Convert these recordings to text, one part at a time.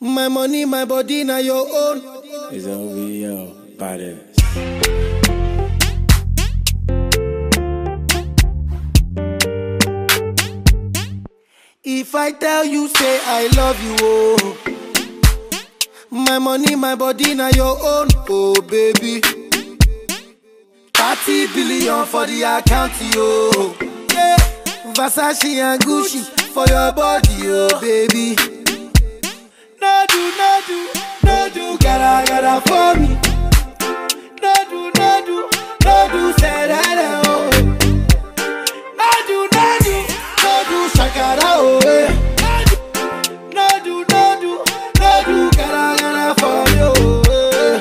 My money, my body, now your own. It's OBO, badass. If I tell you, say I love you, oh. My money, my body, now your own, oh baby. 30 billion for the account, yo. Yeah. Versace and Gucci for your body, oh baby. For me. No do, no do, no do, that, oh. No do, no do, no do, shakara, eh. No do, no do, no do, gotta for me, eh.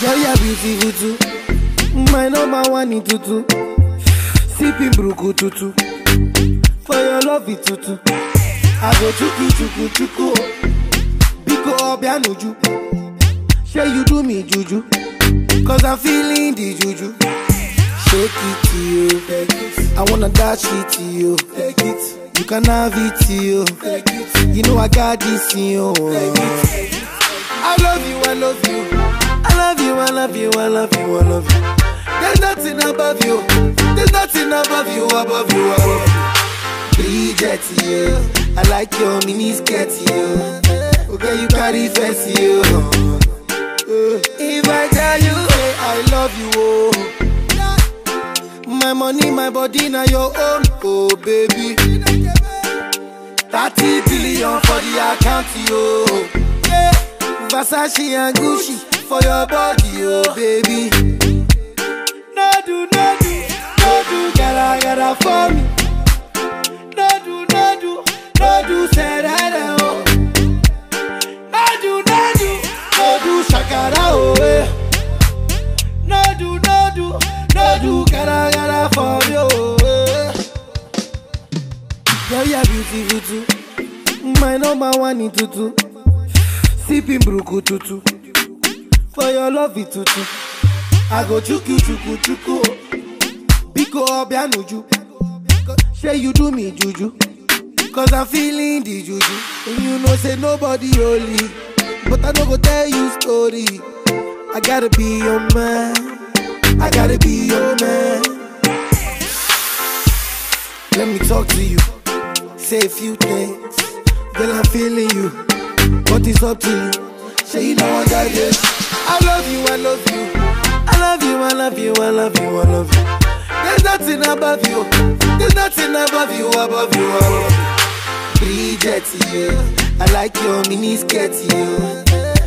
Girl, you're beautiful too. My number one in tutu. Sipping bruku tutu. For your love it tutu. I go chuku chuku chuku. Biko obianuju. Say you do me juju. Cause I'm feeling the juju. Shake it to you. I wanna dash it to you. Take it. You can have it to you. Take it. You know I got this in you. I love you, I love you. I love you, I love you, I love you, I love you. There's nothing above you. There's nothing above you, above you, above you. Bridget, yeah. I like your mini skirt, yeah. Okay, you carry fancy, yeah. If I tell you, say I love you, oh. My money, my body, now your own, oh baby. 30 billion for the account, yo. Yeah. Versace and Gucci for your body, oh baby. No do, no do, no do, gotta, gotta for me. No do, no do, no do, say that, oh. Oh, eh. No do, no do, no do, gotta, gotta for eh. Girl, you're beautiful. My number one in tutu. Sipping bruku tutu. For your love it tutu. I go chuku chuku chuku. Biko obianuju. Say you do me juju. Cause I'm feeling the juju. And you know say nobody holy. But I no go tell you story. I gotta be your man. I gotta be your man. Let me talk to you. Say a few things. Girl, I'm feeling you. But it's up to you. Say you know I got this. I love you, I love you. I love you, I love you, I love you, I love you. There's nothing above you. There's nothing above you, above you, above you. Bridget, yeah. I like your mini skirt, yeah.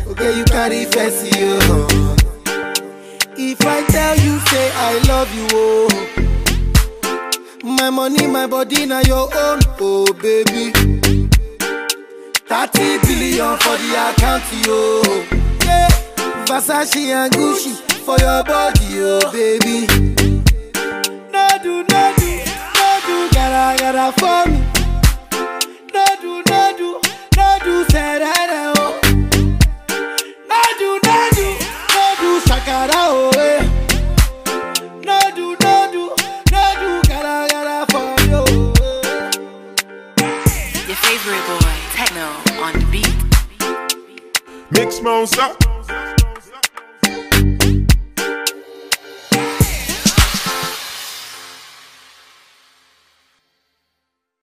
Okay, you carry fancy, yeah. If I tell you, say I love you, oh. My money, my body, now your own, oh baby. 30 billion for the account, yo. Yeah. Versace and Gucci for your body, oh baby. No do, no do, no do, gotta, gotta for me. No do, no do, favorite boy, Tekno, on the beat. Mix monster.